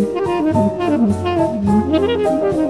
I'm sorry.